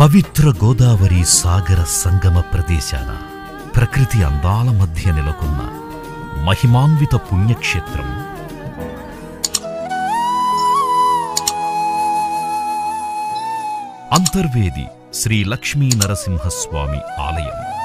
పవిత్ర గోదావరి సాగర సంగమ ప్రదేశాన ప్రకృతి అందాల మధ్య నెలకొన్న మహిమాన్విత పుణ్యక్షేత్రం. అంతర్వేది శ్రీ లక్ష్మీ నరసింహస్వామి ఆలయం.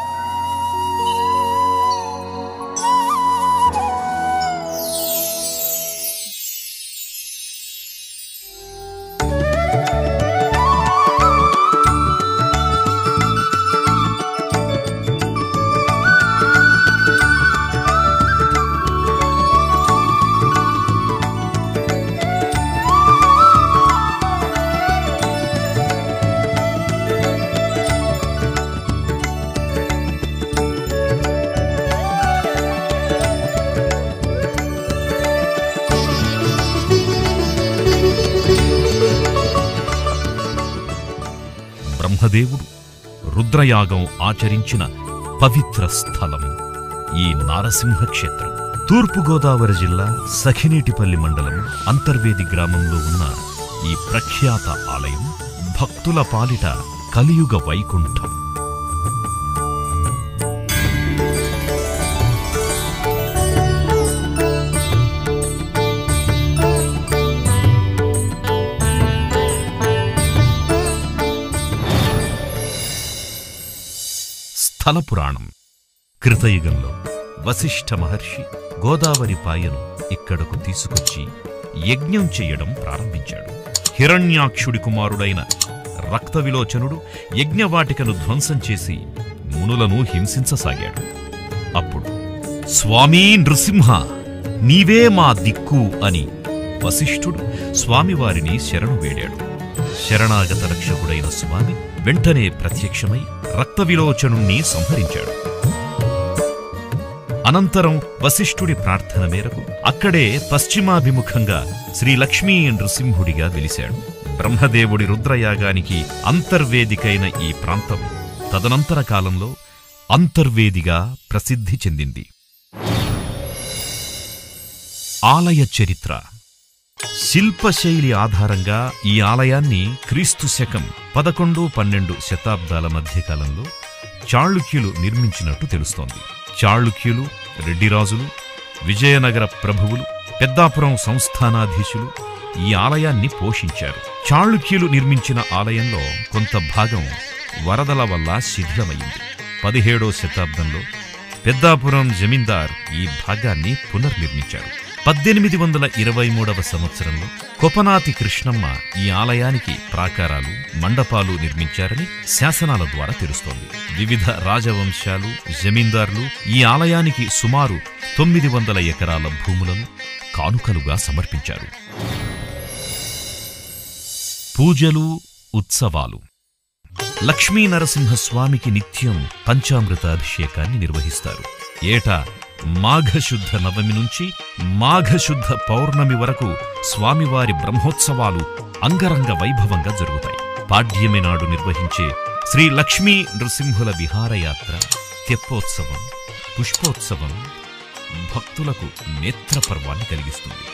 బ్రహ్మదేవుడు రుద్రయాగం ఆచరించిన పవిత్ర స్థలం ఈ నారసింహ క్షేత్రం తూర్పుగోదావరి జిల్లా సఖినేటిపల్లి మండలం అంతర్వేది గ్రామంలో ఉన్న ఈ ప్రఖ్యాత ఆలయం భక్తుల పాలిట కలియుగ వైకుంఠం. స్థల పురాణం కృతయుగంలో వశిష్ఠ మహర్షి గోదావరి పాయను ఇక్కడకు తీసుకొచ్చి యజ్ఞం చెయ్యడం ప్రారంభించాడు. హిరణ్యాక్షుడి కుమారుడైన రక్తవిలోచనుడు యజ్ఞవాటికను ధ్వంసం చేసి మునులను హింసించసాగాడు. అప్పుడు స్వామీ నృసింహ నీవే మా దిక్కు అని వశిష్ఠుడు స్వామివారిని శరణు వేడాడు. శరణాగత రక్షకుడైన స్వామి వెంటనే ప్రత్యక్షమై రక్తవిలోచనుణ్ణి సంహరించాడు. అనంతరం వశిష్ఠుడి ప్రార్థన మేరకు అక్కడే పశ్చిమాభిముఖంగా శ్రీ లక్ష్మీ నృసింహుడిగా వెలిశాడు. బ్రహ్మదేవుడి రుద్రయాగానికి అంతర్వేదికైన ఈ ప్రాంతం తదనంతర కాలంలో అంతర్వేదిగా ప్రసిద్ధి చెందింది. ఆలయ చరిత్ర శిల్పశైలి ఆధారంగా ఈ ఆలయాన్ని క్రీస్తు శకం పదకొండు పన్నెండు శతాబ్దాల మధ్యకాలంలో చాళుక్యులు నిర్మించినట్టు తెలుస్తోంది. చాళుక్యులు రెడ్డిరాజులు విజయనగర ప్రభువులు పెద్దాపురం సంస్థానాధీశులు ఈ ఆలయాన్ని పోషించారు. చాళుక్యులు నిర్మించిన ఆలయంలో కొంత భాగం వరదల వల్ల శిథిలమైంది పదిహేడో శతాబ్దంలో పెద్దాపురం జమీందార్ ఈ భాగాన్ని పునర్నిర్మించారు. పద్దెనిమిది వందల ఇరవై మూడవ సంవత్సరంలో కొపనాతి కృష్ణమ్మ ఈ ఆలయానికి ప్రాకారాలు మండపాలు నిర్మించారని శాసనాల ద్వారా తెలుస్తోంది. వివిధ రాజవంశాలు జమీందార్లు ఈ ఆలయానికి సుమారు తొమ్మిది వందల ఎకరాల భూములను కానుకలుగా సమర్పించారు. పూజలు ఉత్సవాలు. లక్ష్మీ నరసింహస్వామికి నిత్యం పంచామృత అభిషేకాన్ని నిర్వహిస్తారు. ఏటా మాఘశుద్ధ నవమి నుంచి మాఘశుద్ధ పౌర్ణమి వరకు స్వామివారి బ్రహ్మోత్సవాలు అంగరంగ వైభవంగా జరుగుతాయి. పాడ్యమి నాడు నిర్వహించే శ్రీ లక్ష్మీ నృసింహుల విహారయాత్ర తెప్పోత్సవం పుష్పోత్సవం భక్తులకు నేత్రపర్వాన్ని కలిగిస్తుంది.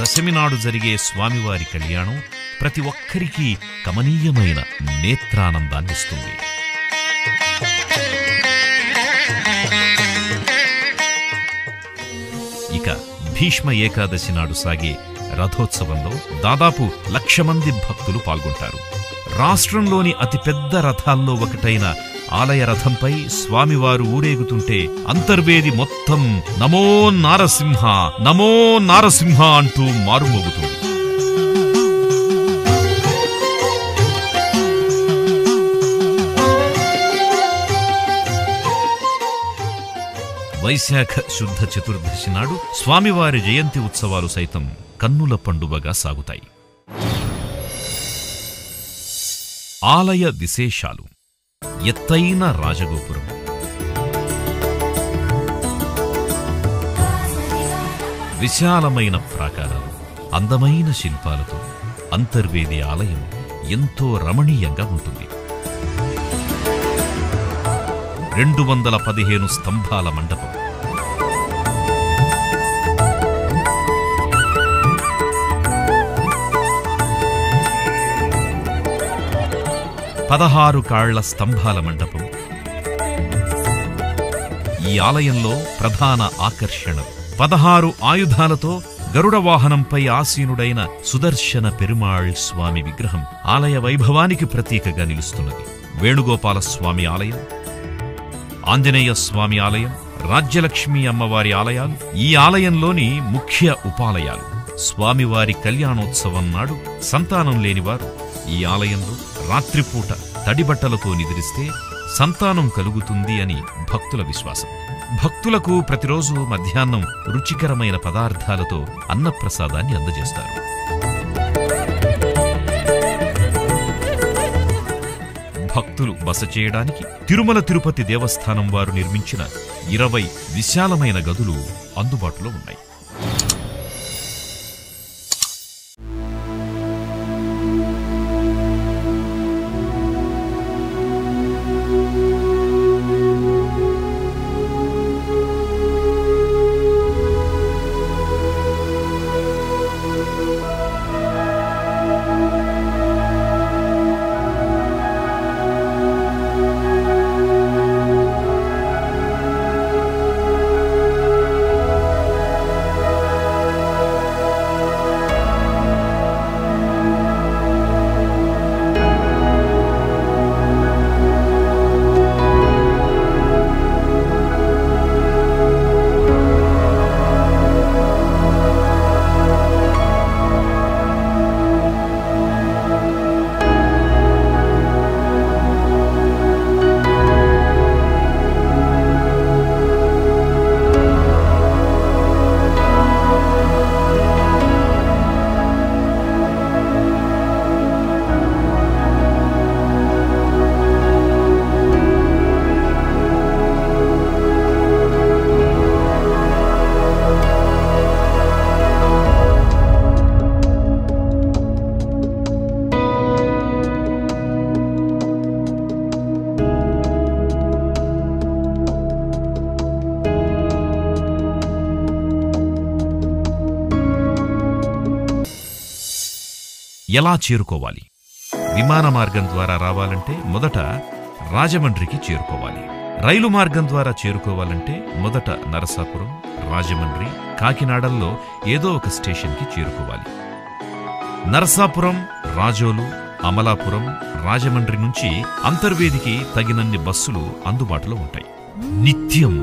దశమి నాడు జరిగే స్వామివారి కళ్యాణం ప్రతి ఒక్కరికీ కమనీయమైన నేత్రానందాన్నిస్తుంది భీష్మ ఏకాదశి నాడు సాగే రథోత్సవంలో దాదాపు లక్ష మంది భక్తులు పాల్గొంటారు. రాష్ట్రంలోని అతిపెద్ద రథాల్లో ఒకటైన ఆలయ రథంపై స్వామివారు ఊరేగుతుంటే అంతర్వేది మొత్తం నమో నారసింహ నమో నారసింహ అంటూ మారుమోగుతుంది. వైశాఖ శుద్ధ చతుర్దశి నాడు స్వామివారి జయంతి ఉత్సవాలు సైతం కన్నుల పండువగా సాగుతాయి. ఆలయ విశేషాలు. ఎత్తైన రాజగోపురం. విశాలమైన ప్రాకారాలు అందమైన శిల్పాలతో అంతర్వేది ఆలయం ఎంతో రమణీయంగా ఉంటుంది. రెండు వందల పదిహేను స్తంభాల మండపం. పదహారు కాళ్ళ స్తంభాల మండపం. ఈ ఆలయంలో ప్రధాన ఆకర్షణ. పదహారు ఆయుధాలతో గరుడ వాహనంపై ఆసీనుడైన సుదర్శన పెరుమాళ్ స్వామి విగ్రహం ఆలయ వైభవానికి ప్రతీకగా నిలుస్తున్నది. వేణుగోపాల స్వామి ఆలయం ఆంజనేయ స్వామి ఆలయం రాజ్యలక్ష్మి అమ్మవారి ఆలయాలు ఈ ఆలయంలోని ముఖ్య ఉపాలయాలు. స్వామివారి కళ్యాణోత్సవం నాడు సంతానం లేనివారు ఈ ఆలయంలో రాత్రిపూట తడిబట్టలతో నిద్రిస్తే సంతానం కలుగుతుంది అని భక్తుల విశ్వాసం. భక్తులకు ప్రతిరోజు మధ్యాహ్నం రుచికరమైన పదార్థాలతో అన్నప్రసాదాన్ని అందజేస్తారు. భక్తులు బస చేయడానికి తిరుమల తిరుపతి దేవస్థానం వారు నిర్మించిన ఇరవై విశాలమైన గదులు అందుబాటులో ఉన్నాయి. ఎలా చేరుకోవాలి? విమాన మార్గం ద్వారా రావాలంటే మొదట రాజమండ్రికి చేరుకోవాలి. రైలు మార్గం ద్వారా చేరుకోవాలంటే మొదట నరసాపురం రాజమండ్రి కాకినాడల్లో ఏదో ఒక స్టేషన్కి చేరుకోవాలి. నరసాపురం రాజోలు అమలాపురం రాజమండ్రి నుంచి అంతర్వేదికి తగినన్ని బస్సులు అందుబాటులో ఉంటాయి. నిత్యం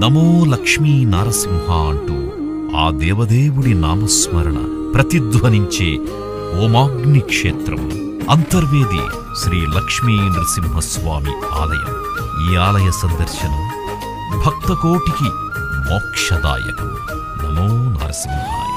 నమో లక్ష్మీ నారసింహ అంటూ ఆ దేవదేవుడి నామస్మరణ ప్రతిధ్వనించే ఓమాగ్నిక్షేత్రం అంతర్వేది శ్రీ లక్ష్మీ నృసింహస్వామి ఆలయం. ఈ ఆలయ సందర్శనం భక్తకోటికి మోక్షదాయకం. నమో నరసింహాయ.